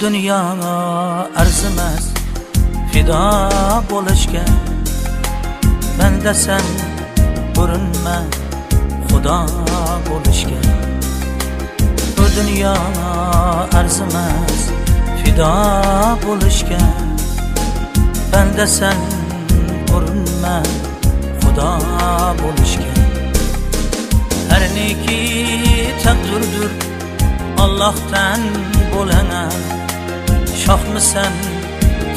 dunyo arzimas fido bo'lishga bandasan urinma xudo bo'lishga. Bu dunyo arzimas fido bo'lishga bandasan urinma xudo bo'lishga. Har neki taqdirdir şah mı sen?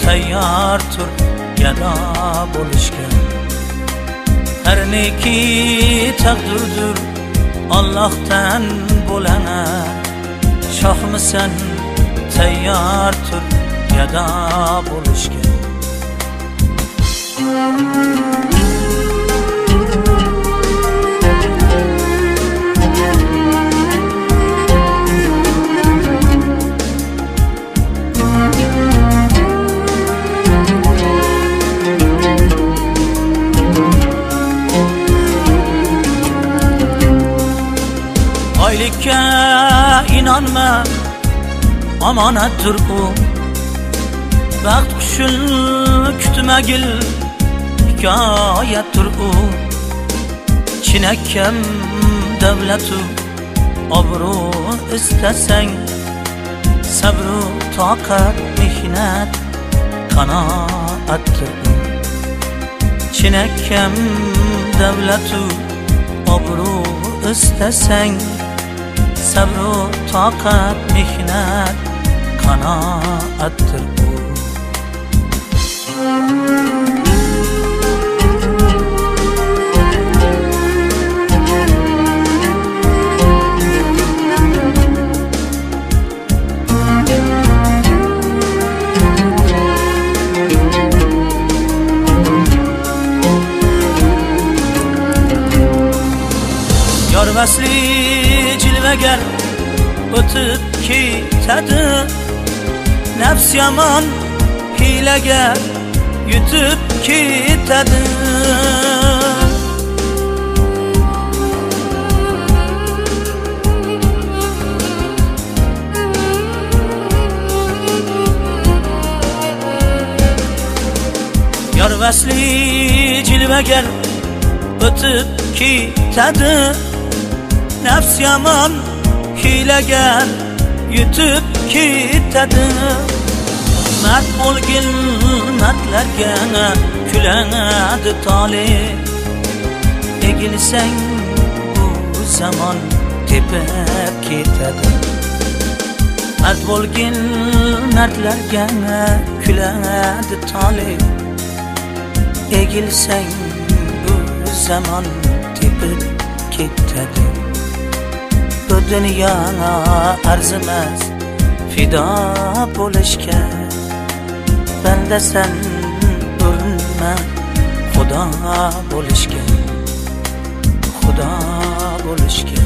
Seyyar tur gena boluşken Her neki takdirdir Allah'tan bulana. Şah mı sen? Seyyar tur gena boluşken Thank. Inonma omonatdir u baxt qushul kutmagil hikoyatdir u chinakam davlatu obro' istasang sabru toqat mehnat qanoatdir u chinakam davlatu obro' istasang sabru toqat mehnat qanoatdir bu yor vasli jilvagar o'tib ketadi nafs yomon hiylagar yutib ketadi yor vasli jilvagar o'tib ketadi nafs yomon hiylagar yutib ketadi. Mard bo'lgin mardlarga kuladi tole. Egilsang bu zamon tepib ketadi. Mard bo'lgin mardlarga kuladi tole. Egilsang bu zamon tepib ketadi. Dunyo arzimas fido bo'lishga. Bandasan urinma xudo bo'lishga xudo bo'lishga.